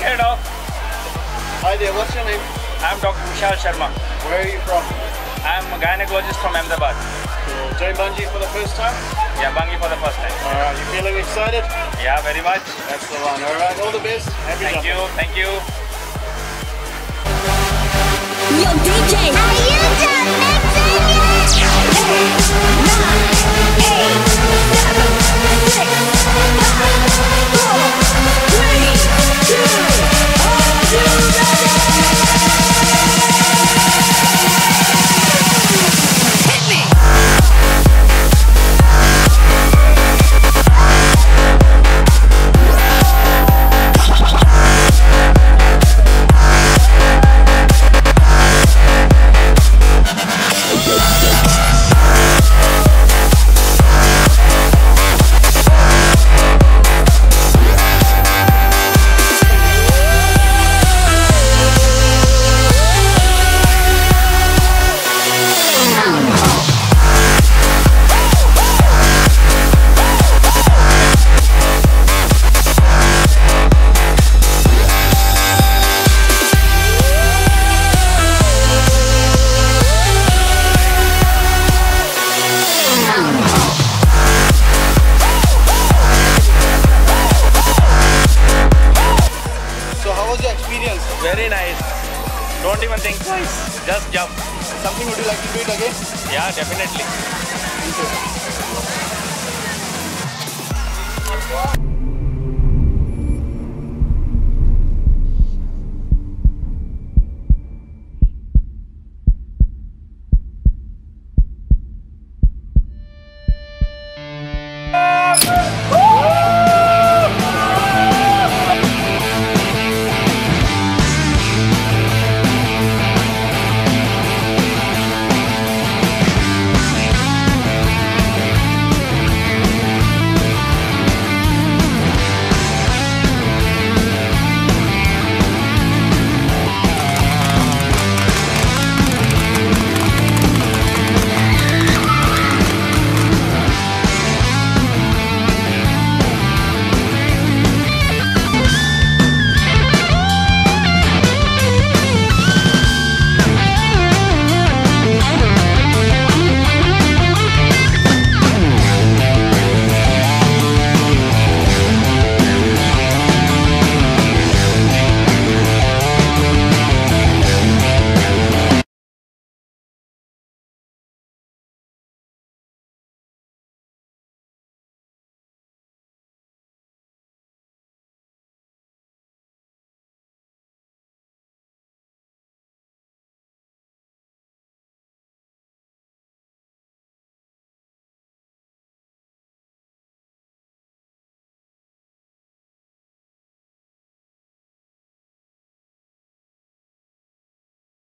scared of. Hi there, what's your name? I'm Dr. Vishal Sharma. Where are you from? I'm a gynecologist from Ahmedabad. Cool. Doing bungee for the first time? Yeah, bungee for the first time. Alright, you feeling excited? Yeah, very much. That's the one. Alright, all the best. Happy Thank jumping. you, thank you. Yo, DJ. experience. Very nice. Don't even think twice. Just jump. Something would you like to do it again? Yeah, definitely.